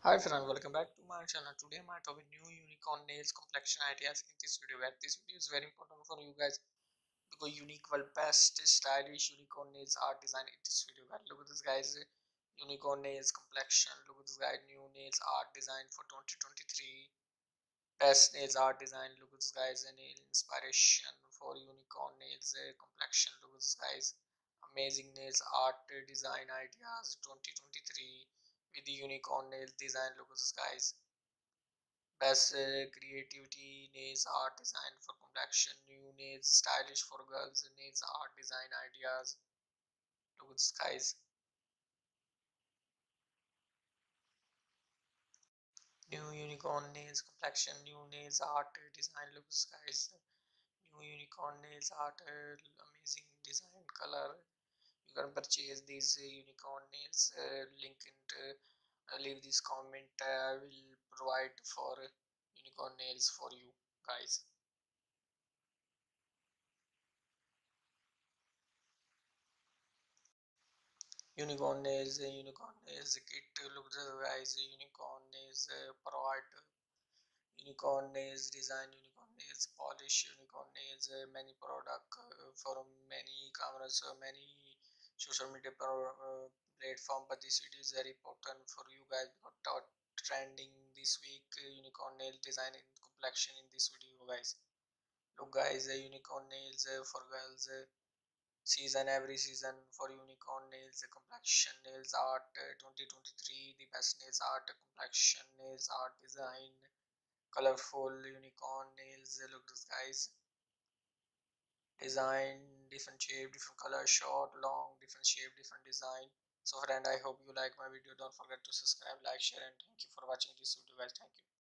Hi friends, welcome back to my channel. Today I'm at with new unicorn nails complexion ideas in this video. Guys, this video is very important for you guys because unique world best stylish unicorn nails are designed in this video. Guys, look at this guys, unicorn nails complexion. Look at this guy, new nails art design for 2023. Best nails art design. Look at this guys, nail inspiration for unicorn nails complexion. Look at this guys, amazing nails art design ideas 2023 with the unicorn nails design this guys best uh, creativity nails art design for complexion new nails stylish for girls nails art design ideas. This guys new unicorn nails complexion new nails art design look at this guys new unicorn nails art amazing design color can purchase these uh, unicorn nails uh, link in uh, leave this comment uh, i will provide for unicorn nails for you guys. Unicorn nails uh, unicorn nails kit look the guys uh, unicorn nails provide unicorn nails design unicorn nails polish unicorn nails many product from many cameras many social media uh, platform but this video is very important for you guys because trending this week uh, unicorn nail design and complexion in this video guys. Look guys unicorn nails uh, for girls season every season for unicorn nails complexion nails art 2023 the best nails art complexion nails art design colorful unicorn nails look this guys design different shape different color short long different shape different design. So friend i hope you like my video. Don't forget to subscribe like share and thank you for watching this video guys. Thank you